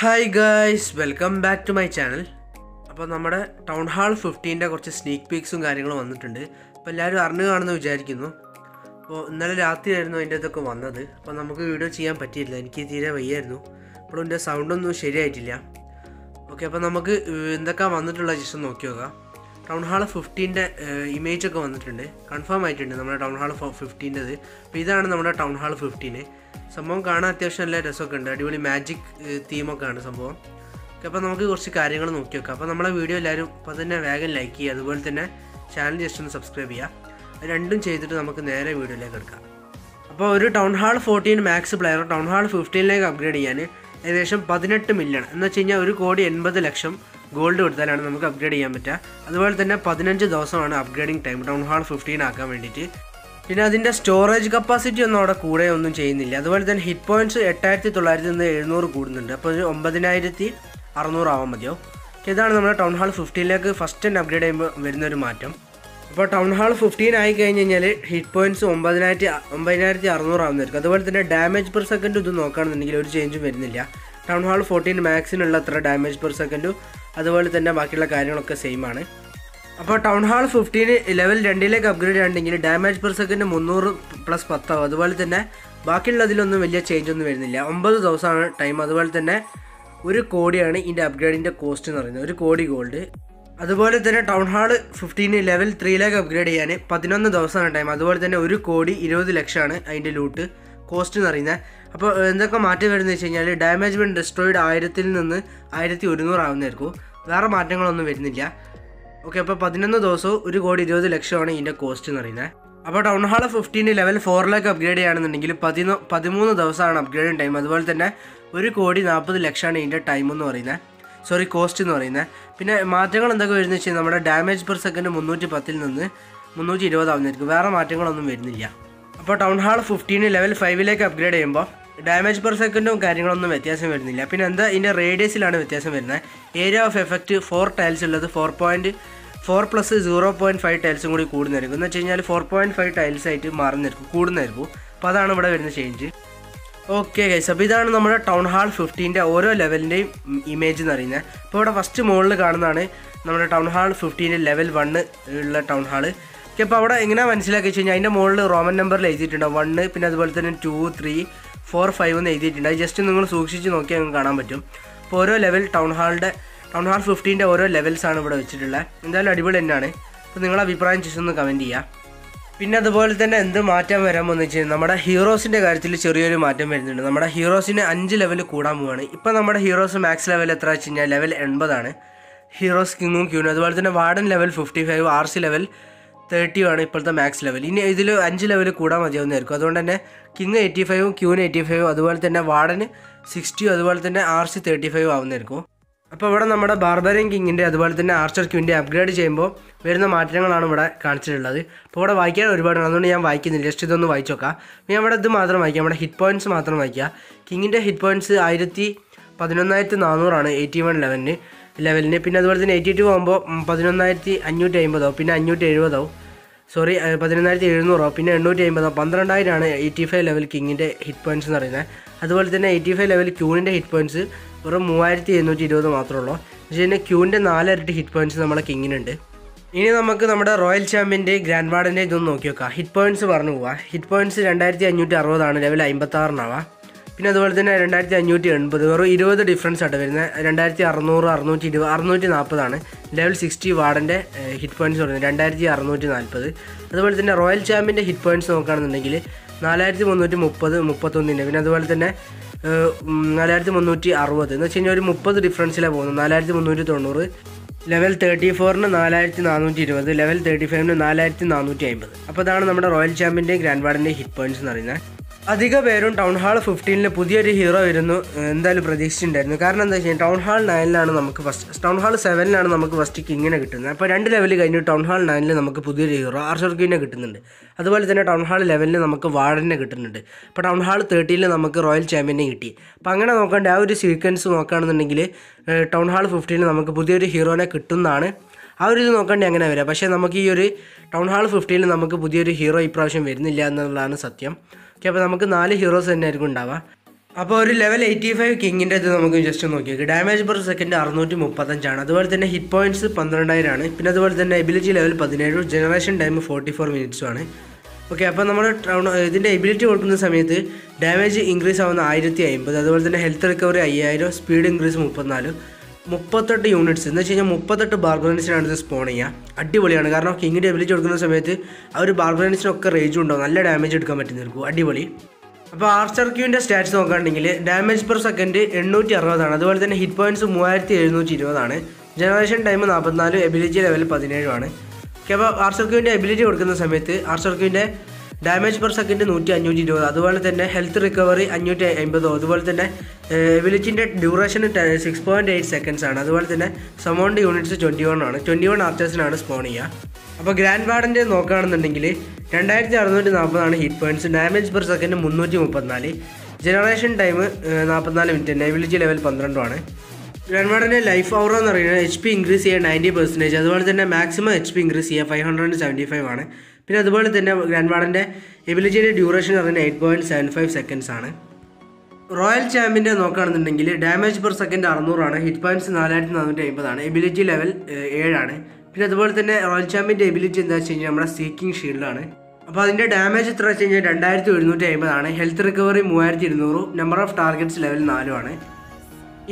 Hi guys welcome back to my channel അപ്പോൾ നമ്മുടെ town hall ഫിഫ്റ്റീന്റെ കുറച്ച് സ്നീക്ക് പീക്സും കാര്യങ്ങളും വന്നിട്ടുണ്ട്. അപ്പോൾ എല്ലാവരും അറിഞ്ഞു കാണുമെന്ന് വിചാരിക്കുന്നു. അപ്പോൾ ഇന്നലെ രാത്രിയായിരുന്നു അതിന്റെ ഇതൊക്കെ വന്നത്. അപ്പോൾ നമുക്ക് വീഡിയോ ചെയ്യാൻ പറ്റിയില്ല. എനിക്ക് തീരെ വയ്യായിരുന്നു. അപ്പോൾ എന്റെ സൗണ്ടൊന്നും ശരിയായിട്ടില്ല. ഓക്കെ അപ്പോൾ നമുക്ക് എന്തൊക്കെ വന്നിട്ടുള്ള ജസ്റ്റ് നോക്കി നോക്കാം. ടൗൺ ഹാൾ ഫിഫ്റ്റീന്റെ ഇമേജ് ഒക്കെ വന്നിട്ടുണ്ട്. കൺഫേം ആയിട്ടുണ്ട് നമ്മുടെ ടൗൺ ഹാൾ ഫിഫ്റ്റീന്റെത്. അപ്പോൾ ഇതാണ് നമ്മുടെ ടൗൺ ഹാൾ ഫിഫ്റ്റീന്. സംഭവം കാണാൻ അത്യാവശ്യം നല്ല രസമൊക്കെ ഉണ്ട്. അടിപൊളി മാജിക് തീമൊക്കെ ആണ് സംഭവം. അപ്പോൾ നമുക്ക് കുറച്ച് കാര്യങ്ങൾ നോക്കി നോക്കാം അപ്പോൾ നമ്മളെ വീഡിയോ എല്ലാവരും അപ്പോൾ തന്നെ വേഗം ലൈക്ക് ചെയ്യുക. അതുപോലെ തന്നെ ചാനൽ ജസ്റ്റ് ഒന്ന് സബ്സ്ക്രൈബ് ചെയ്യുക. രണ്ടും ചെയ്തിട്ട് നമുക്ക് നേരെ വീഡിയോയിലേക്ക് എടുക്കാം. അപ്പോൾ ഒരു town hall fourteen max player. Town hall ഫിഫ്റ്റീനിലേക്ക് upgrade ചെയ്യാൻ ഏകദേശം പതിനെട്ട് മില്യൺ. എന്ന് വെച്ച് കഴിഞ്ഞാൽ ഒരു കോടി എൺപത് ലക്ഷം ഗോൾഡ് കൊടുത്താലാണ് നമുക്ക് അപ്ഗ്രേഡ് ചെയ്യാൻ പറ്റുക. അതുപോലെ തന്നെ പതിനഞ്ച് ദിവസമാണ് upgrading time town hall fifteen ആക്കാൻ വേണ്ടിയിട്ട്. പിന്നെ അതിന്റെ സ്റ്റോറേജ് കപ്പാസിറ്റി ഒന്നും അവിടെ കൂടെ ഒന്നും ചെയ്യുന്നില്ല. അതുപോലെ തന്നെ ഹിറ്റ് പോയിന്റ്സ് എട്ടായിരത്തി തൊള്ളായിരത്തി നിന്ന് എഴുന്നൂറ് കൂടുന്നുണ്ട്. അപ്പോൾ ഒരു ഒമ്പതിനായിരത്തി അറുന്നൂറാവാൻ മതിയാവും. മതിയോ ഇതാണ് നമ്മുടെ ടൗൺ ഹാൾ ഫിഫ്റ്റീനിലേക്ക് ഫസ്റ്റ് തന്നെ അപ്ഗ്രേഡ് ചെയ്യുമ്പോൾ വരുന്നൊരു മാറ്റം. അപ്പോൾ ടൗൺ ഹാൾ ഫിഫ്റ്റീൻ ആയി കഴിഞ്ഞ് കഴിഞ്ഞാൽ ഹിറ്റ് പോയിന്റ്സ് ഒമ്പതിനായിരത്തി ഒമ്പതിനായിരത്തി അറുന്നൂറാവുന്നതായിരിക്കും അതുപോലെ തന്നെ ഡാമേജ് പെർ സെക്കൻഡ് ഇത് നോക്കുകയാണെന്നുണ്ടെങ്കിൽ ഒരു ചേഞ്ചും വരുന്നില്ല. ടൗൺ ഹാൾ ഫോർട്ടീൻ മാക്സിനുള്ള അത്ര ഡാമേജ് പെർ സെക്കൻഡും അതുപോലെ തന്നെ ബാക്കിയുള്ള കാര്യങ്ങളൊക്കെ സെയിം ആണ്. അപ്പോൾ ടൗൺ ഹാൾ ഫിഫ്റ്റീന് ലെവൽ രണ്ടിലേക്ക് അപ്ഗ്രേഡ് ആണെങ്കിൽ ഡാമേജ് പെർ സെക്കൻഡ് മുന്നൂറ് പ്ലസ് പത്താവും അതുപോലെ തന്നെ ബാക്കിയുള്ളതിലൊന്നും വലിയ ചേഞ്ച് ഒന്നും വരുന്നില്ല. ഒമ്പത് ദിവസമാണ് ടൈം അതുപോലെ തന്നെ ഒരു കോടിയാണ് ഇതിന്റെ അപ്ഗ്രേഡിന്റെ കോസ്റ്റ് എന്ന് പറയുന്നത്. ഒരു കോടി ഗോൾഡ് അതുപോലെ തന്നെ ടൗൺ ഹാൾ ഫിഫ്റ്റീന് ലെവൽ ത്രീയിലേക്ക് അപ്ഗ്രേഡ് ചെയ്യാൻ പതിനൊന്ന് ദിവസമാണ് ടൈം അതുപോലെ തന്നെ ഒരു കോടി ഇരുപത് ലക്ഷമാണ് അതിന്റെ ലൂട്ട് കോസ്റ്റ് എന്ന് പറയുന്നത് അപ്പോൾ എന്തൊക്കെ മാറ്റം വരുന്നത് വെച്ച് കഴിഞ്ഞാൽ ഡാമേജ് ബിൻ ഡിസ്ട്രോയിഡ് ആയിരത്തിൽ നിന്ന് ആയിരത്തി ഒരുന്നൂറ് ആവുന്നതായിരിക്കും. വേറെ മാറ്റങ്ങളൊന്നും വരുന്നില്ല. ഓക്കെ അപ്പോൾ പതിനൊന്ന് ദിവസവും ഒരു കോടി ഇരുപത് ലക്ഷമാണ് ഇതിന്റെ കോസ്റ്റ് എന്ന് പറയുന്നത് അപ്പോൾ ടൗൺ ഹാൾ ഫിഫ്റ്റീന്റെ ലെവൽ ഫോറിലേക്ക് അപ്ഗ്രേഡ് ചെയ്യുകയാണെന്നുണ്ടെങ്കിൽ പതിനൊ പതിമൂന്ന് ദിവസമാണ് അപ്ഗ്രേഡിങ് ടൈം അതുപോലെ തന്നെ ഒരു കോടി നാൽപ്പത് ലക്ഷമാണ് ഇതിന്റെ ടൈം എന്ന് പറയുന്നത് സോറി കോസ്റ്റ് എന്ന് പറയുന്നത് പിന്നെ മാറ്റങ്ങൾ എന്തൊക്കെ വരുന്നത് വെച്ചാൽ നമ്മുടെ ഡാമേജ് പെർ സെക്കൻഡ് മുന്നൂറ്റി പത്തിൽ നിന്ന് മുന്നൂറ്റി ഇരുപതാവുന്നതായിരിക്കും വേറെ മാറ്റങ്ങളൊന്നും വരുന്നില്ല. അപ്പോൾ ടൗൺ ഹാൾ ഫിഫ്റ്റീന് ലെവൽ ഫൈവിലേക്ക് അപ്ഗ്രേഡ് ചെയ്യുമ്പോൾ ഡാമേജ് പെർ സെക്കൻഡും കാര്യങ്ങളൊന്നും വ്യത്യാസം വരുന്നില്ല. പിന്നെ എന്താ ഇതിന്റെ റേഡിയസിലാണ് വ്യത്യാസം വരുന്നത്. Area of effect for tiles ഉള്ളത് four point four plus zero point five ടൈൽസും കൂടി കൂടുന്നായിരിക്കും എന്ന് വെച്ച് കഴിഞ്ഞാൽ ഫോർ പോയിന്റ് ഫൈവ് ടൈൽസ് ആയിട്ട് മാറുന്നതായിരിക്കും കൂടുന്നായിരിക്കും അപ്പോൾ അതാണ് ഇവിടെ വരുന്ന ചേഞ്ച് ഓക്കെ ഗൈസ് അപ്പോൾ ഇതാണ് നമ്മുടെ ടൗൺ ഹാൾ ഫിഫ്റ്റീന്റെ ഓരോ ലെവലിന്റെയും ഇമേജ് എന്ന് പറയുന്നത്. അപ്പോൾ ഇവിടെ ഫസ്റ്റ് മുകളിൽ കാണുന്നതാണ് നമ്മുടെ ടൗൺ ഹാൾ ഫിഫ്റ്റീന്റെ ലെവൽ വണ്ണ് ഉള്ള ടൗൺ ഓക്കെ അപ്പോൾ അവിടെ എങ്ങനെ മനസ്സിലാക്കി വെച്ച് കഴിഞ്ഞാൽ അതിന്റെ മുകളിൽ റോമൻ നമ്പറിൽ എഴുതിയിട്ടുണ്ട്. വണ്ണ് പിന്നെ അതുപോലെ തന്നെ ടു ത്രീ ഫോർ ഫൈവ് എന്ന് എഴുതിയിട്ടുണ്ട്. അത് ജസ്റ്റ് നിങ്ങൾ സൂക്ഷിച്ച് നോക്കിയാൽ നിങ്ങൾക്ക് കാണാൻ പറ്റും. അപ്പോൾ ഓരോ ലെവൽ ടൗൺ ഹാളിന്റെ ടൗൺ ഹാൾ ഫിഫ്റ്റീന്റെ ഓരോ ലെവൽസാണ് ഇവിടെ വെച്ചിട്ടുള്ളത്. എന്തായാലും അടിപൊളി തന്നെയാണ്. അപ്പോൾ നിങ്ങളുടെ അഭിപ്രായം ഒന്ന് കമന്റ് ചെയ്യുക പിന്നെ അതുപോലെ തന്നെ എന്ത് മാറ്റം വരാമെന്ന് വെച്ച് കഴിഞ്ഞാൽ നമ്മുടെ ഹീറോസിന്റെ കാര്യത്തിൽ ചെറിയൊരു മാറ്റം വരുന്നുണ്ട്. നമ്മുടെ ഹീറോസിന് അഞ്ച് ലെവൽ കൂടാൻ പോവുകയാണ് ഇപ്പോൾ നമ്മുടെ ഹീറോസ് മാക്സ് ലെവൽ എത്ര വെച്ച് കഴിഞ്ഞാൽ ലെവൽ എൺപതാണ്. ഹീറോസ് കിങ്ങും ക്യൂനും അതുപോലെ തന്നെ warden level fifty five R C level thirty ആണ് ഇപ്പോഴത്തെ മാക്സ് ലെവൽ ഇനി ഇതിൽ അഞ്ച് ലെവൽ കൂടാൻ മതിയാവുന്നതായിരിക്കും. അതുകൊണ്ട് തന്നെ കിങ് എയ്റ്റി ഫൈവും ക്യൂൻ എയ്റ്റി ഫൈവും അതുപോലെ തന്നെ വാർഡന് സിക്സ്റ്റിയും അതുപോലെ തന്നെ ആർ സി തേർട്ടി ഫൈവ് ആവുന്നതായിരിക്കും. അപ്പോൾ ഇവിടെ നമ്മുടെ ബാർബറിയൻ കിങ്ങിന്റെ അതുപോലെ തന്നെ ആർച്ചർ ക്യൂവിന്റെ അപ്ഗ്രേഡ് ചെയ്യുമ്പോൾ വരുന്ന മാറ്റങ്ങളാണ് ഇവിടെ കാണിച്ചിട്ടുള്ളത്. അപ്പോൾ ഇവിടെ വായിക്കാൻ ഒരുപാട് അതുകൊണ്ട് ഞാൻ വായിക്കുന്നില്ല. ജസ്റ്റ് ഇതൊന്ന് വായിച്ചു നോക്കാം. ഞാൻ ഇവിടെ ഇത് മാത്രം വായിക്കാം. നമ്മുടെ ഹിറ്റ് പോയിന്റ്സ് മാത്രം വായിക്കുക കിങ്ങിന്റെ ഹിറ്റ് പോയിന്റ്സ് ആയിരത്തി പതിനൊന്നായിരത്തി നാനൂറാണ് എയ്റ്റി വൺ ലെവലിന് ലെവലിന്. പിന്നെ അതുപോലെ തന്നെ എയ്റ്റി ടു ആകുമ്പോൾ പതിനൊന്നായിരത്തി അഞ്ഞൂറ്റി അമ്പതോ പിന്നെ അഞ്ഞൂറ്റി എഴുപതോ സോറി പതിനൊന്നായിരത്തി എഴുന്നൂറോ പിന്നെ എണ്ണൂറ്റി അമ്പതോ പന്ത്രണ്ടായിരമാണ് എയ്റ്റി ഫൈവ് ലെവൽ കിങ്ങിന്റെ ഹിറ്റ് പോയിന്റ്സ് എന്ന് പറയുന്നത് അതുപോലെ തന്നെ എയ്റ്റി ഫൈവ് ലെവൽ ക്യൂണിന്റെ ഹിറ്റ് പോയിന്റ്സ് വെറും മൂവായിരത്തി എഴുന്നൂറ്റി ഇരുപത് മാത്രമേ ഉള്ളൂ പക്ഷേ തന്നെ ക്യൂവിന്റെ നാലിരട്ടി ഹിറ്റ് പോയിന്റ്സ് നമ്മളെ കിങ്ങിനുണ്ട്. ഇനി നമുക്ക് നമ്മുടെ റോയൽ ചാമ്പ്യന്റെ ഗ്രാൻഡ് വാർഡിന്റെ ഇതൊന്ന് നോക്കി നോക്കാം ഹിറ്റ് പോയിന്റ്സ് പറഞ്ഞു പോവാം. ഹിറ്റ് പോയിന്റ്സ് രണ്ടായിരത്തി അഞ്ഞൂറ്റി അറുപതാണ് ലെവൽ അമ്പത്താറിനാവാം. പിന്നെ അതുപോലെ തന്നെ രണ്ടായിരത്തി അഞ്ഞൂറ്റി എൺപത് വെറും ഇരുപത് ഡിഫറൻസ് ആയിട്ട് വരുന്നത്. രണ്ടായിരത്തി അറുന്നൂറ് അറുന്നൂറ്റി ഇരുപത് അറുന്നൂറ്റി നാൽപ്പതാണ് ലെവൽ സിക്സ്റ്റി വാർഡിന്റെ ഹിറ്റ് പോയിന്റ്സ് പറയുന്നത് രണ്ടായിരത്തി അറുന്നൂറ്റി നാൽപ്പത് അതുപോലെ തന്നെ റോയൽ ചാമ്പിന്റെ ഹിറ്റ് പോയിന്റ്സ് നോക്കുകയാണെന്നുണ്ടെങ്കിൽ നാലായിരത്തി മുന്നൂറ്റി മുപ്പത് മുപ്പത്തൊന്നിന്റെ പിന്നെ അതുപോലെ തന്നെ നാലായിരത്തി മുന്നൂറ്റി അറുപത് എന്ന് വെച്ച് കഴിഞ്ഞാൽ ഒരു മുപ്പത് ഡിഫറൻസിലാണ് പോകുന്നത്. നാലായിരത്തി മുന്നൂറ്റി തൊണ്ണൂറ് ലെവൽ തേർട്ടി ഫോറിന് നാലായിരത്തി നാനൂറ്റി ഇരുപത് ലെവൽ തേർട്ടി ഫൈവിന് നാലായിരത്തി നാനൂറ്റി അമ്പത് അപ്പോൾ അതാണ് നമ്മുടെ റോയൽ ചാമ്പ്യന്റെ ഗ്രാൻഡ് വാർഡിന്റെ ഹിറ്റ് പോയിന്റ്സ് എന്ന് പറയുന്നത്. അധിക പേരും ടൗൺ ഹാൾ ഫിഫ്റ്റീനിൽ പുതിയൊരു ഹീറോ വരുന്നു എന്തായാലും പ്രതീക്ഷിച്ചിട്ടുണ്ടായിരുന്നു. കാരണം എന്താ വെച്ചാൽ ടൗൺ ഹാൾ നയനിലാണ് നമുക്ക് ഫസ്റ്റ് ടൗൺ ഹാൾ സെവനിലാണ് നമുക്ക് ഫസ്റ്റ് കിങ്ങിനെ കിട്ടുന്നത്. അപ്പോൾ രണ്ട് ലെവൽ കഴിഞ്ഞു ടൗൺ ഹാൾ നയനിൽ നമുക്ക് പുതിയൊരു ഹീറോ ആർഷർ ക്യൂനെ കിട്ടുന്നുണ്ട്. അതുപോലെ തന്നെ ടൗൺ ഹാൾ ലെവലിൽ നമുക്ക് വാർഡനെ കിട്ടുന്നുണ്ട്. അപ്പോൾ ടൗൺ ഹാൾ തേർട്ടീനിൽ നമുക്ക് റോയൽ ചാമ്പ്യനെ കിട്ടി. അപ്പോൾ അങ്ങനെ നോക്കേണ്ട ആ ഒരു സീക്വൻസ് നോക്കുകയാണെന്നുണ്ടെങ്കിൽ ടൗൺ ഹാൾ ഫിഫ്റ്റീനിൽ നമുക്ക് പുതിയൊരു ഹീറോനെ കിട്ടുന്നതാണ്. ആ ഒരു ഇത് നോക്കേണ്ടി അങ്ങനെ വരാം. പക്ഷേ നമുക്ക് ഈ ഒരു ടൗൺ ഹാൾ ഫിഫ്റ്റീനിൽ നമുക്ക് പുതിയൊരു ഹീറോ ഇപ്രാവശ്യം വരുന്നില്ല എന്നുള്ളതാണ് സത്യം. ഓക്കെ അപ്പോൾ നമുക്ക് നാല് ഹീറോസ് തന്നെ ആയിരിക്കും ഉണ്ടാവുക. അപ്പോൾ ഒരു ലെവൽ എയ്റ്റി ഫൈവ് കിങ്ങിന്റെ ഇത് നമുക്ക് ജസ്റ്റ് നോക്കിയേക്ക്. ഡാമേജ് പെർ സെക്കൻഡ് അറുന്നൂറ്റി മുപ്പത്തഞ്ചാണ് അതുപോലെ തന്നെ ഹിറ്റ് പോയിന്റ്സ് പന്ത്രണ്ടായിരം ആണ് പിന്നെ അതുപോലെ തന്നെ എബിലിറ്റി ലെവൽ പതിനേഴ് ജനറേഷൻ ടൈം ഫോർട്ടി ഫോർ മിനിറ്റ്സും ആണ്. ഓക്കെ അപ്പോൾ നമ്മൾ ഇതിന്റെ എബിലിറ്റി കൊടുക്കുന്ന സമയത്ത് ഡാമേജ് ഇൻക്രീസ് ആവുന്ന ആയിരത്തി അതുപോലെ തന്നെ ഹെൽത്ത് റിക്കവറി അയ്യായിരം സ്പീഡ് ഇൻക്രീസ് മുപ്പത്തിനാല് മുപ്പത്തെട്ട് യൂണിറ്റ്സ് എന്ന് വെച്ച് കഴിഞ്ഞാൽ മുപ്പത്തെട്ട് ബാർബറൻസിനാണ് ഇത് സ്പോൺ ചെയ്യുക അടിപൊളിയാണ്. കാരണം കിങ്ങിന്റെ എബിലിറ്റി കൊടുക്കുന്ന സമയത്ത് ആ ഒരു ബാർബറൻസിനൊക്കെ റേജ് ഉണ്ടാവും. നല്ല ഡാമേജ് എടുക്കാൻ പറ്റുന്നവർക്കും അടിപൊളി. അപ്പോൾ ആർച്ചർ ക്യൂവിന്റെ സ്റ്റാറ്റ്സ് നോക്കുകയാണെങ്കിൽ ഡാമേജ് പെർ സെക്കൻഡ് എണ്ണൂറ്റി അറുപതാണ് അതുപോലെ തന്നെ ഹിറ്റ് പോയിന്റ്സ് മൂവായിരത്തി എഴുന്നൂറ്റി ഇരുപതാണ് ജനറേഷൻ ടൈം നാൽപ്പത്തിനാല് എബിലിറ്റി ലെവൽ പതിനേഴുമാണ്. ഓക്കെ അപ്പോൾ ആർച്ചർ ക്യൂവിന്റെ എബിലിറ്റി കൊടുക്കുന്ന സമയത്ത് ആർച്ചർ ക്യൂവിന്റെ ഡാമേജ് പെർ സെക്കൻഡ് നൂറ്റി അഞ്ഞൂറ്റി ഇരുപത് അതുപോലെ തന്നെ ഹെൽത്ത് റിക്കവറി അഞ്ഞൂറ്റി അമ്പതോ അതുപോലെ തന്നെ എബിലിറ്റിന്റെ duration six point eight seconds ആണ്. അതുപോലെ തന്നെ സമൗണ്ട് യൂണിറ്റ്സ് ട്വന്റി വൺ ആണ്. ട്വന്റി വൺ ആർച്ചേഴ്സിനാണ് സ്പോൺ ചെയ്യുക. അപ്പോൾ ഗ്രാൻഡ് വാർഡിന്റെ നോക്കുകയാണെന്നുണ്ടെങ്കിൽ രണ്ടായിരത്തി അറുന്നൂറ്റി നാൽപ്പതാണ് hit points damage per second മുന്നൂറ്റി മുപ്പത്തിനാല് ജനറേഷൻ ടൈം നാൽപ്പത്തിനാല് മിനിറ്റ് എബിലിറ്റി ലെവൽ പന്ത്രണ്ടുമാണ് ഗ്രാൻഡ് വാർഡിന്റെ ലൈഫ് അവർ എന്ന് പറയുന്നത് എച്ച് പി ഇൻക്രീസ് ചെയ്യുക നയന്റി പെർസെന്റേജ് അതുപോലെ തന്നെ മാക്സിമം എച്ച് പി ഇൻക്രീസ് ചെയ്യുക ഫൈവ് ഹൺഡ്രഡ് സെവന്റി ഫൈവ് ആണ്. പിന്നെ അതുപോലെ തന്നെ ഗ്രാൻഡ് വാർഡിന്റെ എബിലിറ്റിയുടെ ഡ്യൂറേഷൻ പറയുന്നത് eight point seven five seconds ആണ്. റോയൽ ചാമ്പിന്റെ നോക്കുകയാണെന്നുണ്ടെങ്കിൽ ഡാമേജ് പെർ സെക്കൻഡ് അറുന്നൂറാണ് ഹിറ്റ് പോയിന്റ്സ് നാലായിരത്തി നാനൂറ്റി അമ്പതാണ് എബിലിറ്റി ലെവൽ ഏഴാണ്. പിന്നെ അതുപോലെ തന്നെ റോയൽ ചാമ്പിന്റെ എബിലിറ്റി എന്താ വെച്ച് കഴിഞ്ഞാൽ നമ്മുടെ സീക്കിംഗ് ഷീൽഡാണ്. അപ്പോൾ അതിന്റെ ഡാമേജ് എത്ര വെച്ച് കഴിഞ്ഞാൽ രണ്ടായിരത്തി എഴുന്നൂറ്റി അമ്പതാണ് ഹെൽത്ത് റിക്കവറി മൂവായിരത്തി ഇരുന്നൂറ് നമ്പർ ഓഫ് ടാർഗറ്റ്സ് ലെവൽ നാലുമാണ്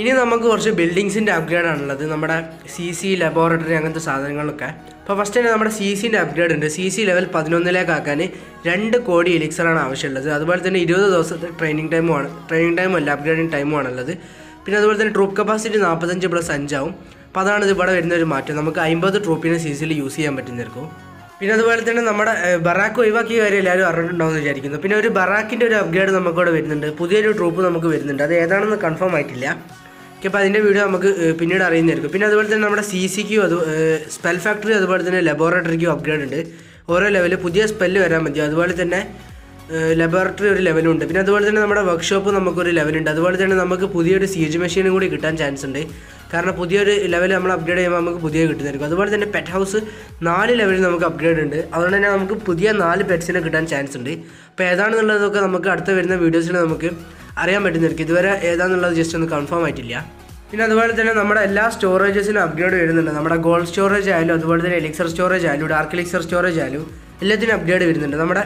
ഇനി നമുക്ക് കുറച്ച് ബിൽഡിങ്സിന്റെ അപ്ഗ്രേഡ് ആണുള്ളത് നമ്മുടെ സി സി ലബോറട്ടറി അങ്ങനത്തെ സാധനങ്ങളൊക്കെ. അപ്പോൾ ഫസ്റ്റ് തന്നെ നമ്മുടെ സി സിന്റെ അപ്ഗ്രേഡ് ഉണ്ട്. സി സി ലെവൽ പതിനൊന്നിലേക്ക് ആക്കാൻ രണ്ട് കോടി എലിക്സറാണ് ആവശ്യമുള്ളത്. അതുപോലെ തന്നെ ഇരുപത് ദിവസത്തെ ട്രെയിനിങ് ടൈമുമാണ് ട്രെയിനിങ് ടൈം അല്ല അപ്ഗ്രേഡിങ് ടൈമുമാണ് ഉള്ളത് പിന്നെ അതുപോലെ തന്നെ ട്രൂപ്പ് കപ്പാസിറ്റി നാൽപ്പത്തഞ്ച് പ്ലസ് അഞ്ചാവും അപ്പോൾ അതാണ് ഇത് ഇവിടെ വരുന്ന ഒരു മാറ്റം. നമുക്ക് അമ്പത് ട്രൂപ്പിനെ സി സിയിൽ യൂസ് ചെയ്യാൻ പറ്റുന്നതായിരിക്കും. പിന്നെ അതുപോലെ തന്നെ നമ്മുടെ ബറാക്ക് ഒഴിവാക്കിയ കാര്യം എല്ലാവരും അറിഞ്ഞിട്ടുണ്ടാവുമെന്ന് വിചാരിക്കുന്നു. പിന്നെ ഒരു ബറാക്കിന്റെ ഒരു അപ്ഗ്രേഡ് നമുക്കിവിടെ വരുന്നുണ്ട്. പുതിയൊരു ട്രൂപ്പ് നമുക്ക് വരുന്നുണ്ട്. അത് ഏതാണെന്ന് കൺഫേം ആയിട്ടില്ല. അപ്പോൾ അതിന്റെ വീഡിയോ നമുക്ക് പിന്നീട് അറിയുന്നതായിരിക്കും. പിന്നെ അതുപോലെ തന്നെ നമ്മുടെ സി സിക്കും അത് സ്പെൽ ഫാക്ടറി അതുപോലെ തന്നെ ലബോറട്ടറിക്കും അപ്ഗ്രേഡ് ഉണ്ട്. ഓരോ ലെവലിൽ പുതിയ സ്പെല്ല് വരാൻ മതി അതുപോലെ തന്നെ ലബോറട്ടറി ഒരു ലെവലുണ്ട് പിന്നെ അതുപോലെ തന്നെ നമ്മുടെ വർക്ക്ഷോപ്പ് നമുക്കൊരു ലെവലുണ്ട് അതുപോലെ തന്നെ നമുക്ക് പുതിയൊരു സീജ് മെഷീനും കൂടി കിട്ടാൻ ചാൻസ് ഉണ്ട്. കാരണം പുതിയൊരു ലെവൽ നമ്മൾ അപ്ഗ്രേഡ് ചെയ്യുമ്പോൾ നമുക്ക് പുതിയ കിട്ടുന്നതായിരിക്കും. അതുപോലെ തന്നെ പെറ്റ് ഹൗസ് നാല് ലെവലിൽ നമുക്ക് അപ്ഗ്രേഡ് ഉണ്ട്. അതുകൊണ്ട് തന്നെ നമുക്ക് പുതിയ നാല് പെറ്റ്സിനെ കിട്ടാൻ ചാൻസ് ഉണ്ട്. അപ്പോൾ ഏതാണെന്നുള്ളതൊക്കെ നമുക്ക് അടുത്ത വരുന്ന വീഡിയോസിൽ നമുക്ക് അറിയാൻ പറ്റുന്നവർക്ക് ഇതുവരെ ഏതാണെന്നുള്ളത് ജസ്റ്റ് ഒന്ന് കൺഫേം ആയിട്ടില്ല. പിന്നെ അതുപോലെ തന്നെ നമ്മുടെ എല്ലാ സ്റ്റോറേജസിനും അപ്ഗ്രേഡ് വരുന്നുണ്ട്. നമ്മുടെ ഗോൾഡ് സ്റ്റോറേജ് ആയാലും അതുപോലെ തന്നെ എലിക്സർ സ്റ്റോറേജ് ആയാലും ഡാർക്ക് എലിക്സർ സ്റ്റോറേജ് ആയാലും എല്ലാത്തിനും അപ്ഗ്രേഡ് വരുന്നുണ്ട്. നമ്മുടെ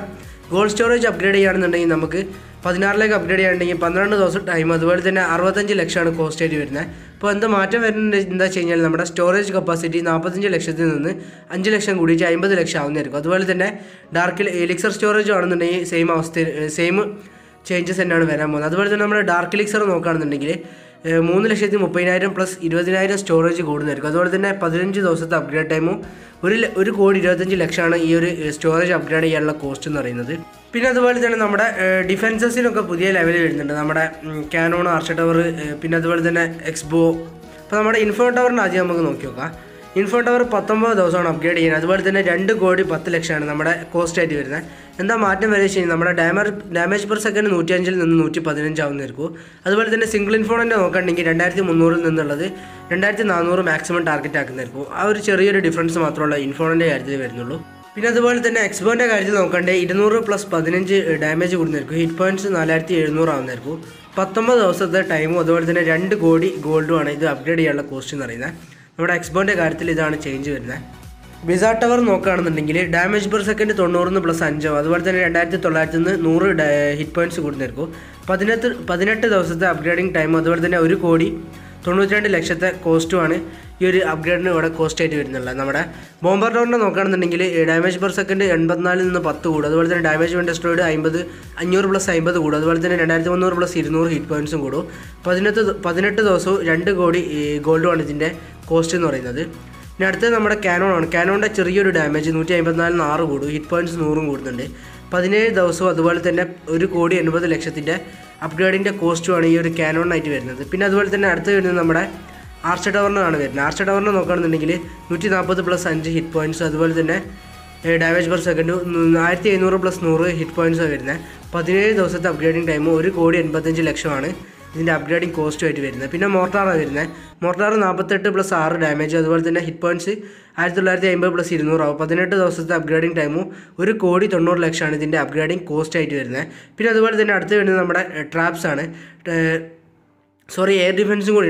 ഗോൾഡ് സ്റ്റോറേജ് അപ്ഗ്രേഡ് ചെയ്യുകയാണെന്നുണ്ടെങ്കിൽ നമുക്ക് പതിനാറിലേക്ക് അപ്ഗ്രേഡ് ചെയ്യുകയാണെങ്കിൽ പന്ത്രണ്ട് ദിവസം ടൈം അതുപോലെ തന്നെ അറുപത്തഞ്ച് ലക്ഷമാണ് കോസ്റ്റ് വരുന്നത്. അപ്പോൾ എന്ത് മാറ്റം വരുന്നത് എന്താ വെച്ച് കഴിഞ്ഞാൽ നമ്മുടെ സ്റ്റോറേജ് കപ്പാസിറ്റി നാൽപ്പത്തഞ്ച് ലക്ഷത്തിൽ നിന്ന് അഞ്ച് ലക്ഷം കൂടിയിട്ട് അമ്പത് ലക്ഷം ആവുന്നതായിരിക്കും. അതുപോലെ തന്നെ ഡാർക്കിൽ എലിക്സർ സ്റ്റോറേജ് ആണെന്നുണ്ടെങ്കിൽ സെയിം അവസ്ഥ സെയിം ചേഞ്ചസ് തന്നെയാണ് വരാൻ പോകുന്നത്. അതുപോലെ തന്നെ നമ്മുടെ ഡാർക്ക് ലിക്സർ നോക്കുകയാണെന്നുണ്ടെങ്കിൽ മൂന്ന് ലക്ഷത്തി മുപ്പതിനായിരം പ്ലസ് ഇരുപതിനായിരം സ്റ്റോറേജ് കൂടുന്നതായിരിക്കും. അതുപോലെ തന്നെ പതിനഞ്ച് ദിവസത്തെ അപ്ഗ്രേഡ് ടൈമും ഒരു ഒരു കോടി ഇരുപത്തഞ്ച് ലക്ഷമാണ് ഈ ഒരു സ്റ്റോറേജ് അപ്ഗ്രേഡ് ചെയ്യാനുള്ള കോസ്റ്റ് എന്ന് പറയുന്നത്. പിന്നെ അതുപോലെ തന്നെ നമ്മുടെ ഡിഫൻസസിനൊക്കെ പുതിയ ലെവൽ വരുന്നുണ്ട്. നമ്മുടെ കാനോൺ ആർച്ച ടവർ പിന്നെ അതുപോലെ തന്നെ എക്സ്ബോ അപ്പോൾ നമ്മുടെ ഇൻഫോ ടവറിന് ആദ്യം നമുക്ക് നോക്കി നോക്കാം. ഇൻഫോ ടവർ പത്തൊമ്പത് ദിവസമാണ് അപ്ഗ്രേഡ് ചെയ്യുന്നത്. അതുപോലെ തന്നെ രണ്ട് കോടി പത്ത് ലക്ഷമാണ് നമ്മുടെ കോസ്റ്റ് ആയിട്ട് വരുന്നത്. എന്താ മാറ്റം വരെ വെച്ച് കഴിഞ്ഞാൽ നമ്മുടെ ഡാമേജ് ഡാമേജ് പെർ സെക്കൻഡ് നൂറ്റി അഞ്ചിൽ നിന്ന് നൂറ്റി പതിനഞ്ചാവുന്നതായിരിക്കും അതുപോലെ തന്നെ സിംഗിൾ ഇൻഫോണിന്റെ നോക്കുകയാണെങ്കിൽ രണ്ടായിരത്തി മുന്നൂറിൽ നിന്നുള്ളത് രണ്ടായിരത്തി നാനൂറ് മാക്സിമം ടാർഗറ്റ് ആക്കുന്നതായിരിക്കും. ആ ഒരു ചെറിയൊരു ഡിഫറൻസ് മാത്രമുള്ള ഇൻഫോണിന്റെ കാര്യത്തിൽ വരുന്നുള്ളൂ. പിന്നെ അതുപോലെ തന്നെ എക്സ്പോന്റെ കാര്യത്തിൽ നോക്കണ്ടേ ഇരുന്നൂറ് പ്ലസ് പതിനഞ്ച് ഡാമേജ് കൂടുന്നതായിരിക്കും. ഹിറ്റ് പോയിന്റ്സ് നാലായിരത്തി എഴുന്നൂറ് ആവുന്നതായിരിക്കും പത്തൊമ്പത് ദിവസത്തെ ടൈമും അതുപോലെ തന്നെ രണ്ട് കോടി ഗോൾഡുമാണ് ഇത് അപ്ഗ്രേഡ് ചെയ്യാനുള്ള കോസ്റ്റ് എന്ന് പറയുന്നത്. നമ്മുടെ എക്സ്ബോന്റെ കാര്യത്തിൽ ഇതാണ് ചേഞ്ച് വരുന്നത് വിസ ടവർ നോക്കുകയാണെന്നുണ്ടെങ്കിൽ ഡാമേജ് പെർ സെക്കൻഡ് തൊണ്ണൂറിന് പ്ലസ് അഞ്ചോ അതുപോലെ തന്നെ രണ്ടായിരത്തി തൊള്ളായിരത്തി നിന്ന് നൂറ് ഹിറ്റ് പോയിന്റ്സ് കൂടുന്നിരിക്കും പതിനെട്ട് പതിനെട്ട് ദിവസത്തെ അപ്ഗ്രേഡിംഗ് ടൈം അതുപോലെ തന്നെ ഒരു കോടി തൊണ്ണൂറ്റിരണ്ട് ലക്ഷത്തെ കോസ്റ്റുമാണ് ഈ ഒരു അപ്ഗ്രേഡിന് ഇവിടെ കോസ്റ്റ് ആയിട്ട് വരുന്നുള്ളത്. നമ്മുടെ ബോംബർ ടവറിനെ നോക്കുകയാണെന്നുണ്ടെങ്കിൽ ഡാമേജ് പെർ സെക്കൻഡ് എൺപത്തിനാലിൽ നിന്ന് പത്ത് കൂടും. അതുപോലെ തന്നെ ഡാമേജ് വെൻ അമ്പത് അഞ്ഞൂറ് പ്ലസ് അമ്പത് കൂടും. അതുപോലെ തന്നെ രണ്ടായിരത്തി മുന്നൂറ് പ്ലസ് ഇരുന്നൂറ് ഹിറ്റ് പോയിന്റ്സും കൂടും. പതിനെട്ട് പതിനെട്ട് ദിവസവും രണ്ട് കോടി ഗോൾഡുമാണ് ഇതിന്റെ കോസ്റ്റ് എന്ന് പറയുന്നത്. പിന്നെ അടുത്തത് നമ്മുടെ കാനോൺ ആണ്. കാനോണിന്റെ ചെറിയൊരു ഡാമേജ് നൂറ്റി അമ്പത്തിനാലിന് ആറ് കൂടും. ഹിറ്റ് പോയിന്റ്സ് നൂറും കൂടുന്നുണ്ട്. പതിനേഴ് ദിവസവും അതുപോലെ തന്നെ ഒരു കോടി എൺപത് ലക്ഷത്തിന്റെ അപ്ഗ്രേഡിന്റെ കോസ്റ്റുമാണ് ഈ ഒരു കാനോണിനായിട്ട് വരുന്നത്. പിന്നെ അതുപോലെ തന്നെ അടുത്ത് വരുന്നത് നമ്മുടെ ആർച്ച ടവറിനാണ് വരുന്നത്. ആർച്ച ടവറിന് നോക്കുകയാണെന്നുണ്ടെങ്കിൽ നൂറ്റി നാൽപ്പത് പ്ലസ് അഞ്ച് ഹിറ്റ് പോയിന്റ്സ് അതുപോലെ തന്നെ ഡാമേജ് പെർ സെക്കൻഡ് ആയിരത്തി എഴുന്നൂറ് പ്ലസ് നൂറ് ഹിറ്റ് പോയിന്റ്സ് വരുന്നത്. പതിനേഴ് ദിവസത്തെ അപ്ഗ്രേഡിംഗ് ടൈം ഒരു കോടി എൺപത്തഞ്ച് ലക്ഷമാണ് ഇതിന്റെ അപ്ഗ്രേഡിങ് കോസ്റ്റുമായിട്ട് വരുന്നത്. പിന്നെ മോർട്ടാറാണ് വരുന്നത്. മോർട്ടാർ നാൽപ്പത്തെട്ട് പ്ലസ് ആറ് ഡാമേജ് അതുപോലെ തന്നെ ഹിറ്റ് പോയിന്റ്സ് ആയിരത്തി തൊള്ളായിരത്തി അമ്പത് പ്ലസ് ഇരുന്നൂറാവും പതിനെട്ട് ദിവസത്തെ അപ്ഗ്രേഡിംഗ് ടൈമും ഒരു കോടി തൊണ്ണൂറ് ലക്ഷമാണ് ഇതിന്റെ അപ്ഗ്രേഡിംഗ് കോസ്റ്റ് ആയിട്ട് വരുന്നത്. പിന്നെ അതുപോലെ തന്നെ അടുത്ത് വരുന്നത് നമ്മുടെ ട്രാപ്സ് ആണ്. സോറി എയർ ഡിഫൻസും കൂടി.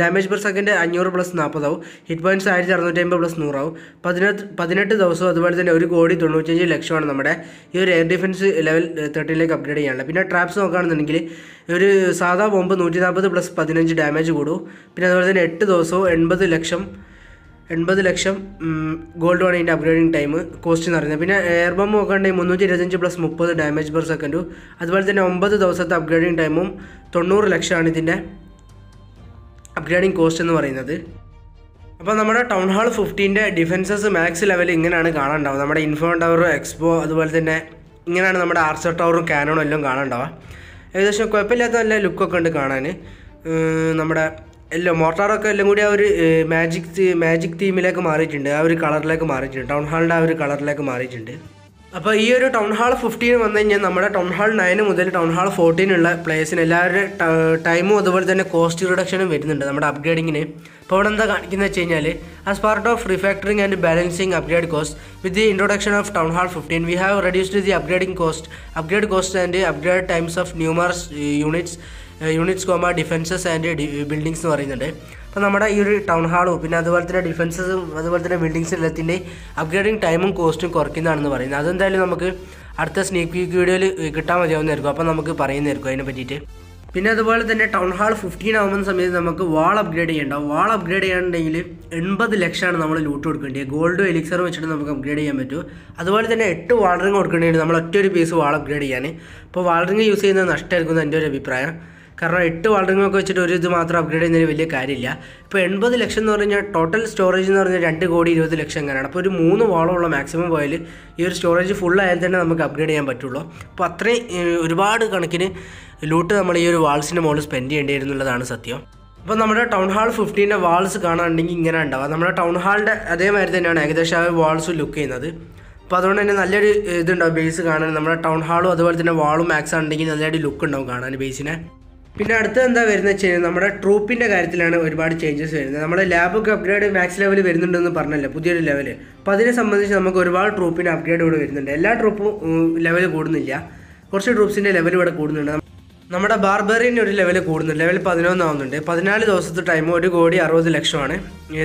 ഡാമേജ് പെർ സെക്കൻഡ് അഞ്ഞൂറ് പ്ലസ് നാൽപ്പതാവും ഹിറ്റ് പോയിന്റ്സ് ആയിരത്തി അറുന്നൂറ്റി അമ്പത് പ്ലസ് നൂറാവും. പതിനെട്ട് പതിനെട്ട് ദിവസവും അതുപോലെ തന്നെ ഒരു കോടി തൊണ്ണൂറ്റഞ്ച് ലക്ഷമാണ് നമ്മുടെ ഈ ഒരു എയർ ഡിഫൻസ് ലെവൽ തേർട്ടീനിലേക്ക് അപ്ഗ്രേഡ് ചെയ്യാനുള്ളത്. പിന്നെ ട്രാപ്സ് നോക്കുകയാണെന്നുണ്ടെങ്കിൽ ഒരു സാധാ ബോംബ് നൂറ്റി നാൽപ്പത് പ്ലസ് പതിനഞ്ച് ഡാമേജ് കൂടും. പിന്നെ അതുപോലെ തന്നെ എട്ട് ദിവസവും എൺപത് ലക്ഷം എൺപത് ലക്ഷം ഗോൾഡ് ആണ് ഇതിന്റെ അപ്ഗ്രേഡിംഗ് ടൈം കോസ്റ്റ് എന്ന് പറയുന്നത്. പിന്നെ എയർ ബം നോക്കുകയാണെങ്കിൽ മുന്നൂറ്റി ഇരുപത്തഞ്ച് പ്ലസ് മുപ്പത് ഡാമേജ് പെർ സെക്കൻഡും അതുപോലെ തന്നെ ഒമ്പത് ദിവസത്തെ അപ്ഗ്രേഡിംഗ് ടൈമും തൊണ്ണൂറ് ലക്ഷമാണ് ഇതിന്റെ അപ്ഗ്രേഡിംഗ് കോസ്റ്റ് എന്ന് പറയുന്നത്. അപ്പോൾ നമ്മുടെ ടൗൺ ഹാൾ ഫിഫ്റ്റീന്റെ ഡിഫൻസസ് മാക്സ് ലെവൽ ഇങ്ങനെയാണ് കാണാനുണ്ടാവുക. നമ്മുടെ ഇൻഫോൺ ടവറും എക്സ്പോ അതുപോലെ തന്നെ ഇങ്ങനെയാണ് നമ്മുടെ ആർസർ ടവറും കാനോണും എല്ലാം കാണാനുണ്ടാവുക. ഏകദേശം കുഴപ്പമില്ലാത്ത നല്ല ലുക്കൊക്കെ ഉണ്ട് കാണാൻ നമ്മുടെ എല്ലാം മോർട്ടാറൊക്കെ എല്ലാം കൂടി ആ ഒരു മാജിക് മാജിക് തീമിലേക്ക് മാറിയിട്ടുണ്ട്. ആ ഒരു കളറിലേക്ക് മാറിയിട്ടുണ്ട്. ടൗൺ ഹാളിന്റെ ആ ഒരു കളറിലേക്ക് മാറിയിട്ടുണ്ട്. അപ്പോൾ ഈ ഒരു ടൗൺ ഹാൾ ഫിഫ്റ്റീൻ വന്നു കഴിഞ്ഞാൽ നമ്മുടെ ടൗൺ ഹാൾ നയന് മുതൽ ടൗൺ ഹാൾ ഫോർട്ടീനുള്ള പ്ലേസിന് എല്ലാവരുടെ ടൈമും അതുപോലെ തന്നെ കോസ്റ്റ് റിഡക്ഷനും വരുന്നുണ്ട് നമ്മുടെ അപ്ഗ്രേഡിങ്ങിന് അപ്പോൾ ഇവിടെ എന്താ കാണിക്കുന്നത് വെച്ച് കഴിഞ്ഞാൽ as part of refactoring and balancing upgrade cost with the introduction of town hall fifteen we have reduced the upgrading cost upgrade cost and upgrade times of numerous units units comma defences and buildings എന്ന് പറയുന്നുണ്ട്. അപ്പോൾ നമ്മുടെ ഈ ഒരു town ഹാളും പിന്നെ അതുപോലെ തന്നെ ഡിഫൻസസും അതുപോലെ തന്നെ ബിൽഡിങ്സ് എല്ലാത്തിന്റെ അപ്ഗ്രേഡിങ് ടൈമും കോസ്റ്റും കുറയ്ക്കുന്നതാണെന്ന് പറയുന്നത്. അതെന്തായാലും നമുക്ക് അടുത്ത സ്നീക്ക് വീക്ക് വീഡിയോയിൽ കിട്ടാൻ മതിയാവുന്നതായിരിക്കും. അപ്പോൾ നമുക്ക് പറയുന്നതായിരിക്കും അതിനെ പറ്റിയിട്ട്. പിന്നെ അതുപോലെ തന്നെ ടൗൺ ഹാൾ ഫിഫ്റ്റീൻ ആകുന്ന സമയത്ത് നമുക്ക് വാൾ അപ്ഗ്രേഡ് ചെയ്യേണ്ട. വാൾ അപ്ഗ്രേഡ് ചെയ്യാനുണ്ടെങ്കിൽ എൺപത് ലക്ഷമാണ് നമ്മൾ ലൂട്ട് കൊടുക്കേണ്ടത് ഗോൾഡ് എലിക്സറും വെച്ചിട്ട് നമുക്ക് അപ്ഗ്രേഡ് ചെയ്യാൻ പറ്റും. അതുപോലെ തന്നെ എട്ട് വാൾറിങ് കൊടുക്കേണ്ടി നമ്മൾ ഒറ്റ ഒരു പീസ് വാൾ അപ്ഗ്രേഡ് ചെയ്യാൻ ഇപ്പോൾ വാളറിങ് യൂസ് ചെയ്യുന്നത് നഷ്ടമായിരിക്കും എന്റെ ഒരു അഭിപ്രായം. കാരണം എട്ട് വാൾറിങ്ങൊക്കെ വെച്ചിട്ട് ഒരു ഇത് മാത്രം അപ്ഗ്രേഡ് ചെയ്യുന്നതിന് വലിയ കാര്യമില്ല. ഇപ്പോൾ എൺപത് ലക്ഷം എന്ന് പറഞ്ഞാൽ ടോട്ടൽ സ്റ്റോറേജ് എന്ന് പറഞ്ഞാൽ രണ്ട് കോടി ഇരുപത് ലക്ഷം എങ്ങനെയാണ് അപ്പോൾ ഒരു മൂന്ന് വാളുള്ള മാക്സിമം പോയാൽ ഈ ഒരു സ്റ്റോറേജ് ഫുൾ ആയാൽ തന്നെ നമുക്ക് അപ്ഗ്രേഡ് ചെയ്യാൻ പറ്റുള്ളൂ. അപ്പോൾ അത്രയും ഒരുപാട് കണക്കിന് ലൂട്ട് നമ്മൾ ഈ ഒരു വാൾസിന്റെ മുകളിൽ സ്പെൻഡ് ചെയ്യേണ്ടി വരുന്നുള്ളതാണ് സത്യം. അപ്പോൾ നമ്മുടെ ടൗൺ ഹാൾ ഫിഫ്റ്റീന്റെ വാൾസ് കാണാനുണ്ടെങ്കിൽ ഇങ്ങനെ ഉണ്ടാവുക നമ്മുടെ ടൗൺ ഹാളിന്റെ അതേമാതിരി തന്നെയാണ് ഏകദേശം ആ വാൾസ് ലുക്ക് ചെയ്യുന്നത്. അപ്പോൾ അതുകൊണ്ട് തന്നെ നല്ലൊരു ഇതുണ്ടാവും ബേസ് കാണാൻ. നമ്മുടെ ടൗൺ ഹാളും അതുപോലെ തന്നെ വാളും മാക്സ് ഉണ്ടെങ്കിൽ നല്ലൊരു ലുക്ക് ഉണ്ടാവും കാണാൻ ബേസിനെ പിന്നെ അടുത്ത എന്താ വരുന്നത് വെച്ച് കഴിഞ്ഞാൽ നമ്മുടെ ട്രൂപ്പിന്റെ കാര്യത്തിലാണ് ഒരുപാട് ചേഞ്ചസ് വരുന്നത്. നമ്മുടെ ലാബൊക്കെ അപ്ഗ്രേഡ് മാക്സ് ലെവൽ വരുന്നുണ്ടെന്ന് പറഞ്ഞല്ലോ പുതിയൊരു ലെവൽ അപ്പോൾ അതിനെ സംബന്ധിച്ച് നമുക്ക് ഒരുപാട് ട്രൂപ്പിന് അപ്ഗ്രേഡ് ഇവിടെ വരുന്നുണ്ട്. എല്ലാ ട്രൂപ്പും ലെവൽ കൂടുന്നില്ല. കുറച്ച് ട്രൂപ്സിന്റെ ലെവൽ ഇവിടെ കൂടുന്നുണ്ട്. നമ്മുടെ ബാർബറിന് ഒരു ലെവൽ കൂടുന്നുണ്ട്. ലെവൽ പതിനൊന്നാവുന്നുണ്ട് പതിനാല് ദിവസത്തെ ടൈം ഒരു കോടി അറുപത് ലക്ഷമാണ്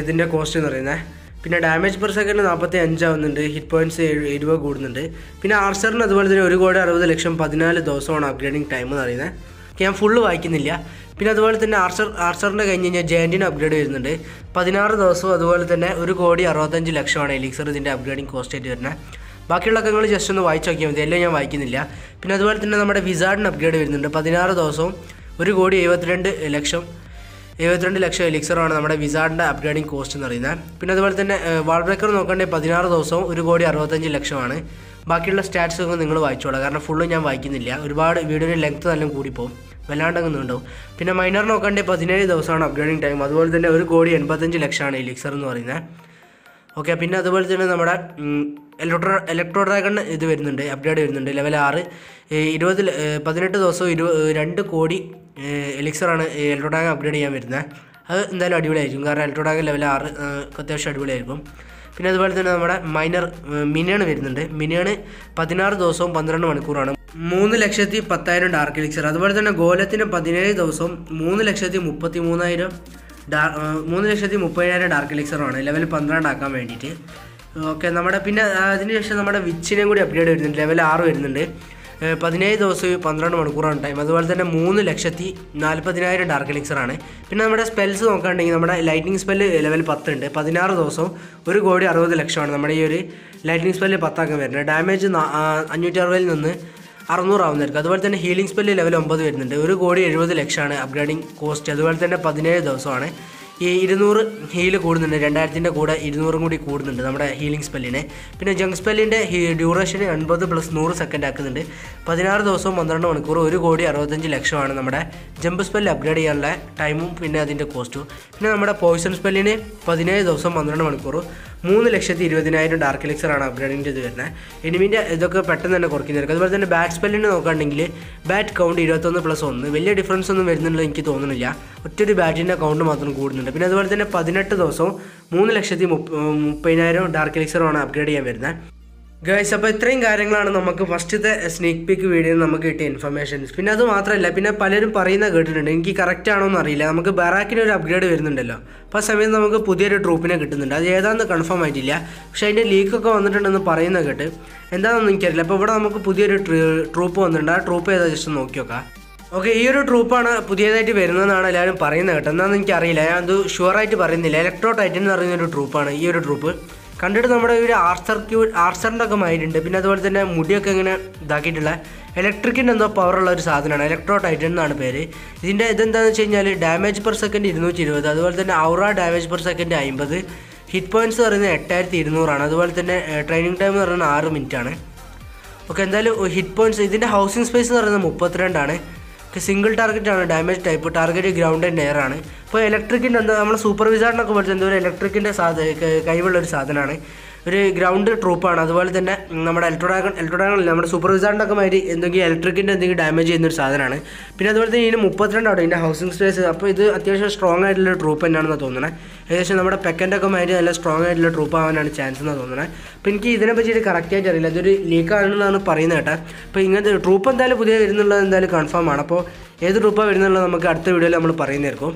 ഇതിന്റെ കോസ്റ്റ് എന്ന് പറയുന്നത്. പിന്നെ ഡാമേജ് പെർ സെക്കൻഡ് നാൽപ്പത്തി അഞ്ചാവുന്നുണ്ട് ഹിറ്റ് പോയിന്റ്സ് എഴുപത് കൂടുന്നുണ്ട്. പിന്നെ ആർച്ചറിന് അതുപോലെ തന്നെ ഒരു കോടി അറുപത് ലക്ഷം പതിനാല് ദിവസമാണ് അപ്ഗ്രേഡിങ് ടൈം എന്ന് പറയുന്നത്. ഞാൻ ഫുള്ള് വായിക്കുന്നില്ല. പിന്നെ അതുപോലെ തന്നെ ആർച്ചർ ആർച്ചറിന്റെ കഴിഞ്ഞ് കഴിഞ്ഞാൽ ജയന്റിന് അപ്ഗ്രേഡ് വരുന്നുണ്ട്. പതിനാറ് ദിവസവും അതുപോലെ തന്നെ ഒരു കോടി അറുപത്തഞ്ച് ലക്ഷമാണ് എലിക്സർ ഇതിന്റെ അപ്ഗ്രേഡിങ് കോസ്റ്റ് ആയിട്ട് വരുന്നത്. ബാക്കിയുള്ളതൊക്കെ നിങ്ങൾ ജസ്റ്റ് ഒന്ന് വായിച്ച് നോക്കിയാൽ മതി. എല്ലാം ഞാൻ വായിക്കുന്നില്ല. പിന്നെ അതുപോലെ തന്നെ നമ്മുടെ വിസാർഡിന് അപ്ഗ്രേഡ് വരുന്നുണ്ട്. പതിനാറ് ദിവസവും ഒരു കോടി എഴുപത്തിരണ്ട് ലക്ഷം എഴുപത്തിരണ്ട് ലക്ഷം എലിക്സറാണ് നമ്മുടെ വിസാർഡിന്റെ അപ്ഗ്രേഡിങ് കോസ്റ്റ് എന്ന് പറയുന്നത്. പിന്നെ അതുപോലെ തന്നെ വാൾ ബ്രേക്കർ നോക്കണ്ടേ പതിനാറ് ദിവസവും ഒരു കോടി അറുപത്തഞ്ച് ലക്ഷമാണ്. ബാക്കിയുള്ള സ്റ്റാറ്റ്സ് ഒക്കെ നിങ്ങൾ വായിച്ചോളാം. കാരണം ഫുള്ള് ഞാൻ വായിക്കുന്നില്ല. ഒരുപാട് വീഡിയോയുടെ ലെങ്ത്ത് നല്ല കൂടിപ്പോവും. വല്ലാണ്ടങ്ങ് പിന്നെ മൈനർ നോക്കണ്ടേ പതിനേഴ് ദിവസമാണ് അപ്ഗ്രേഡിംഗ് ടൈം അതുപോലെ തന്നെ ഒരു കോടി എൺപത്തഞ്ച് ലക്ഷമാണ് എലിക്സർ എന്ന് പറയുന്നത്. ഓക്കെ പിന്നെ അതുപോലെ തന്നെ നമ്മുടെ ഇലക്ട്രോ ഇലക്ട്രോ ഡ്രാഗൺ ഇത് വരുന്നുണ്ട് അപ്ഗ്രേഡ് വരുന്നുണ്ട്. ലെവൽ ആറ്. ഇരുപത് പതിനെട്ട് ദിവസവും ഇരു രണ്ട് കോടി എലിക്സറാണ് ഇലക്ട്രോ ഡ്രാഗൺ അപ്ഗ്രേഡ് ചെയ്യാൻ വരുന്നത്. അത് എന്തായാലും അടിപൊളിയായിരിക്കും. കാരണം ഇലക്ട്രോ ഡ്രാഗൺ ലെവൽ ആറ് അത്യാവശ്യം അടിപൊളിയായിരിക്കും. പിന്നെ അതുപോലെ തന്നെ നമ്മുടെ മൈനർ മിനിയാണ് വരുന്നുണ്ട്. മിനിയാണ് പതിനാറ് ദിവസവും പന്ത്രണ്ട് മണിക്കൂറാണ്. മൂന്ന് ലക്ഷത്തി പത്തായിരം ഡാർക്ക് എലിക്സർ അതുപോലെ തന്നെ ഗോലത്തിന് പതിനേഴ് ദിവസം മൂന്ന് ലക്ഷത്തി മുപ്പത്തി മൂന്നായിരം ഡാ- മൂന്ന് ലക്ഷത്തി മുപ്പതിനായിരം ഡാർക്ക് എലിക്സറാണ് ലെവൽ പന്ത്രണ്ട് ആക്കാൻ വേണ്ടിയിട്ട്. ഓക്കെ നമ്മുടെ പിന്നെ അതിനുശേഷം നമ്മുടെ വിച്ചിനെയും കൂടി അപ്ഗ്രേഡ് വരുന്നുണ്ട്. ലെവൽ ആറ് വരുന്നുണ്ട്. പതിനേഴ് ദിവസം പന്ത്രണ്ട് മണിക്കൂറാണ് ടൈം അതുപോലെ തന്നെ മൂന്ന് ലക്ഷത്തി നാൽപ്പതിനായിരം ഡാർക്ക് എലിക്സറാണ് പിന്നെ നമ്മുടെ സ്പെൽസ് നോക്കുകയാണെങ്കിൽ നമ്മുടെ ലൈറ്റിംഗ് സ്പെല്ല് ലെവൽ പത്തുണ്ട് പതിനാറ് ദിവസവും ഒരു കോടി അറുപത് ലക്ഷമാണ് നമ്മുടെ ഈ ഒരു ലൈറ്റിംഗ് സ്പെല്ല് പത്താക്കാൻ വരുന്നത്. ഡാമേജ് അഞ്ഞൂറ്റി അറുപതിൽ നിന്ന് അറുന്നൂറാവുന്നതായിരിക്കും. അതുപോലെ തന്നെ ഹീലിംഗ് സ്പെല്ല് ലെവൽ ഒമ്പത് വരുന്നുണ്ട്. ഒരു കോടി എഴുപത് ലക്ഷമാണ് അപ്ഗ്രേഡിംഗ് കോസ്റ്റ് അതുപോലെ തന്നെ പതിനേഴ് ദിവസമാണ്. ഈ ഇരുന്നൂറ് ഹീൽ കൂടുന്നുണ്ട്. രണ്ടായിരത്തിന്റെ കൂടെ ഇരുന്നൂറും കൂടി കൂടുന്നുണ്ട് നമ്മുടെ ഹീലിംഗ് സ്പെല്ലിനെ പിന്നെ ജങ്ക് സ്പെല്ലിന്റെ ഡ്യൂറേഷൻ എൺപത് പ്ലസ് നൂറ് സെക്കൻഡ് ആക്കുന്നുണ്ട്. പതിനാറ് ദിവസവും പന്ത്രണ്ട് മണിക്കൂർ ഒരു കോടി അറുപത്തഞ്ച് ലക്ഷമാണ് നമ്മുടെ ജമ്പ് സ്പെല്ല് അപ്ഗ്രേഡ് ചെയ്യാനുള്ള ടൈമും പിന്നെ അതിന്റെ കോസ്റ്റും പിന്നെ നമ്മുടെ പോയിസൺ സ്പെല്ലിന് പതിനേഴ് ദിവസം പന്ത്രണ്ട് മണിക്കൂർ മൂന്ന് ലക്ഷത്തി ഇരുപതിനായിരം ഡാർക്ക് എലിക്സറാണ് അപ്ഗ്രേഡിങ് ചെയ്ത് വരുന്നത്. എനിമിന്റെ ഇതൊക്കെ പെട്ടെന്ന് തന്നെ കുറയ്ക്കുന്നതായിരിക്കും അതുപോലെ തന്നെ ബാറ്റ് സ്പെല്ലിന് നോക്കുകയാണെങ്കിൽ ബാറ്റ് കൗണ്ട് ഇരുപത്തൊന്ന് പ്ലസ് ഒന്ന്. വലിയ ഡിഫറൻസ് ഒന്നും വരുന്നുള്ളത് എനിക്ക് തോന്നുന്നില്ല. ഒറ്റൊരു ബാറ്റിന്റെ കൗണ്ട് മാത്രം കൂടുന്നുണ്ട്. പിന്നെ അതുപോലെ തന്നെ പതിനെട്ട് ദിവസവും മൂന്ന് ലക്ഷത്തി മുപ്പ മുപ്പതിനായിരം ഡാർക്ക് എലിക്സറുമാണ് അപ്ഗ്രേഡ് ചെയ്യാൻ വരുന്നത്. ഗൈസ് അപ്പോൾ ഇത്രയും കാര്യങ്ങളാണ് നമുക്ക് ഫസ്റ്റത്തെ സ്നീക്ക് പീക്ക് വീഡിയോയിൽ നമുക്ക് കിട്ടിയ ഇൻഫർമേഷൻസ് പിന്നെ അത് മാത്രമല്ല പിന്നെ പലരും പറയുന്ന കേട്ടിട്ടുണ്ട്. എനിക്ക് കറക്റ്റ് ആണോന്ന് അറിയില്ല. നമുക്ക് ബറാക്കിന് ഒരു അപ്ഗ്രേഡ് വരുന്നുണ്ടല്ലോ. അപ്പോൾ ആ സമയത്ത് നമുക്ക് പുതിയൊരു ട്രൂപ്പിനെ കിട്ടുന്നുണ്ട്. അത് ഏതാണെന്ന് കൺഫേം ആയിട്ടില്ല. പക്ഷേ അതിന്റെ ലീക്കൊക്കെ വന്നിട്ടുണ്ടെന്ന് പറയുന്ന കേട്ട് എന്താണെന്ന് എനിക്കറിയില്ല. അപ്പോൾ ഇവിടെ നമുക്ക് പുതിയൊരു ട്രൂപ്പ് വന്നിട്ടുണ്ട്. ആ ട്രൂപ്പ് ഏതാ? ജസ്റ്റ് നോക്കി നോക്കാം. ഓക്കെ ഈ ഒരു ട്രൂപ്പാണ് പുതിയതായിട്ട് വരുന്നതെന്നാണ് എല്ലാവരും പറയുന്നത് കേട്ടോ. എന്താണെന്ന് എനിക്കറിയില്ല. ഞാൻ അത് ഷുവറായിട്ട് പറയുന്നില്ല. ഇലക്ട്രോ ടൈറ്റൻ എന്ന് പറയുന്ന ഒരു ട്രൂപ്പാണ് ഈ ഒരു ട്രൂപ്പ് കണ്ടിട്ട് നമ്മുടെ ഒരു ആർസർ ക്യൂ ആർസറിന്റെ ഒക്കെ മായിട്ടുണ്ട് പിന്നെ അതുപോലെ തന്നെ മുടിയൊക്കെ ഇങ്ങനെ ഇതാക്കിയിട്ടുള്ള ഇലക്ട്രിക്കിന്റെ എന്തോ പവറുള്ള ഒരു സാധനമാണ്. ഇലക്ട്രോ ടൈറ്റൻ എന്നാണ് പേര്. ഇതിന്റെ ഇതെന്താണെന്ന് വെച്ച് കഴിഞ്ഞാൽ ഡാമേജ് പെർ സെക്കൻഡ് ഇരുന്നൂറ്റി ഇരുപത് അതുപോലെ തന്നെ ഔറ ഡാമേജ് പെർ സെക്കൻഡ് അമ്പത് ഹിറ്റ് പോയിന്റ്സ് പറയുന്നത് എട്ടായിരത്തി ഇരുന്നൂറാണ് അതുപോലെ തന്നെ ട്രെയിനിങ് ടൈം എന്ന് പറയുന്നത് ആറ് മിനിറ്റാണ്. ഓക്കെ എന്തായാലും ഹിറ്റ് പോയിന്റ്സ് ഇതിന്റെ ഹൗസിംഗ് സ്പേസ് എന്ന് പറയുന്നത് മുപ്പത്തിരണ്ടാണ്. സിംഗിൾ ടാർഗറ്റ് ആണ് damage type target ground and air ആണ്. ഇപ്പോൾ ഇലക്ട്രിക്കിന്റെ എന്താ നമ്മൾ സൂപ്പർ വിസാറിനൊക്കെ പോലത്തെ എന്തോ ഒരു ഇലക്ട്രിക്കിന്റെ സാധ ക- കഴിവുള്ള ഒരു സാധനമാണ് ഒരു ഗ്രൗണ്ട് ട്രൂപ്പാണ് അതുപോലെ തന്നെ നമ്മുടെ ഇലക്ട്രോഡാഗൺ ഇലക്ട്രോഡാഗൺ നമ്മുടെ സൂപ്പർ വിസാറിന്റെ ഒക്കെ മാതിരി എന്തെങ്കിലും ഇലക്ട്രിക്കിന്റെ എന്തെങ്കിലും ഡാമേജ് ചെയ്യുന്ന ഒരു സാധനമാണ് പിന്നെ അതുപോലെ തന്നെ ഇതിന് മുപ്പത്തിരണ്ടാണ് ഇതിന്റെ ഹൗസിംഗ് സ്പേസ് അപ്പോൾ ഇത് അത്യാവശ്യം സ്ട്രോങ് ആയിട്ടുള്ള ട്രൂപ്പ് തന്നെയാണെന്ന് തോന്നുന്നത് ഏകദേശം നമ്മുടെ പെക്കന്റെ ഒക്കെ മാതിരി നല്ല സ്ട്രോങ് ആയിട്ടുള്ള ട്രൂപ്പ് ആവാനാണ് ചാൻസ് എന്ന് തോന്നുന്നത് അപ്പോൾ എനിക്ക് ഇതിനെ പറ്റിയിട്ട് കറക്റ്റായിട്ട് അറിയില്ല. ഇതൊരു ലീക്ക് ആണെന്നാണ് പറയുന്നത് കേട്ടോ. അപ്പോൾ ഇങ്ങനത്തെ ട്രൂപ്പ് എന്തായാലും പുതിയ വരുന്നുള്ളത് എന്തായാലും കൺഫേം ആണ്. അപ്പോൾ ഏത് ട്രൂപ്പാണ് വരുന്നുള്ളത് നമുക്ക് അടുത്ത വീഡിയോയിൽ നമ്മൾ പറയുന്നതായിരിക്കും.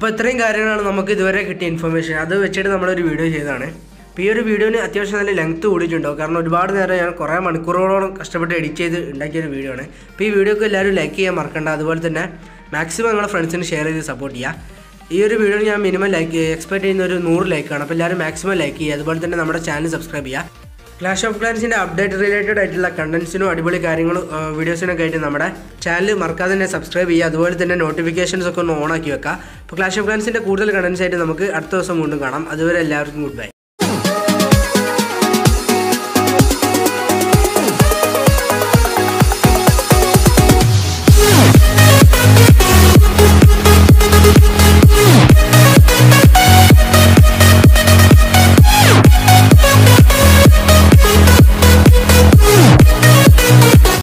അപ്പോൾ ഇത്രയും കാര്യങ്ങളാണ് നമുക്ക് ഇതുവരെ കിട്ടിയ ഇൻഫർമേഷൻ അത് വെച്ചിട്ട് നമ്മളൊരു വീഡിയോ ചെയ്തതാണ്. അപ്പോൾ ഈ ഒരു വീഡിയോന് അത്യാവശ്യം നല്ല ലെങ്ത് കൂടിയിട്ടുണ്ടോ കാരണം ഒരുപാട് നേരം ഞാൻ കുറേ മണിക്കൂറുകളോളം കഷ്ടപ്പെട്ട് എഡിറ്റ് ചെയ്ത് ഉണ്ടാക്കിയ ഒരു വീഡിയോ ആണ്. അപ്പോൾ ഈ വീഡിയോക്ക് എല്ലാവരും ലൈക്ക് ചെയ്യാൻ മറക്കണ്ട. അതുപോലെ തന്നെ മാക്സിമം നിങ്ങളുടെ ഫ്രണ്ട്സിന് ഷെയർ ചെയ്ത് സപ്പോർട്ട് ചെയ്യുക ഈ ഒരു വീഡിയോ ഞാൻ മിനിമം ലൈക്ക് എക്സ്പെക്ട് ചെയ്യുന്ന ഒരു നൂറ് ലൈക്കാണ് അപ്പോൾ എല്ലാവരും മാക്സിമം ലൈക്ക് ചെയ്യുക. അതുപോലെ തന്നെ നമ്മുടെ ചാനൽ സബ്സ്ക്രൈബ് ചെയ്യുക. ക്ലാഷ് ഓഫ് ക്ലാൻസിന്റെ അപ്ഡേറ്റ് റിലേറ്റഡ് ആയിട്ടുള്ള കണ്ടൻസിനും അടിപൊളി കാര്യങ്ങളും വീഡിയോസിനൊക്കെ ആയിട്ട് നമ്മുടെ ചാനൽ മറക്കാതെ തന്നെ സബ്സ്ക്രൈബ് ചെയ്യുക. അതുപോലെ തന്നെ നോട്ടിഫിക്കേഷൻസ് ഒക്കെ ഒന്ന് ഓൺ ആക്കി വെക്കുക. അപ്പോൾ ക്ലാഷ് ഓഫ് ക്ലാൻസിന്റെ കൂടുതൽ കണ്ടൻസ് ആയിട്ട് നമുക്ക് അടുത്ത ദിവസം വീണ്ടും കാണാം. അതുവരെ എല്ലാവർക്കും ഗുഡ് ബൈ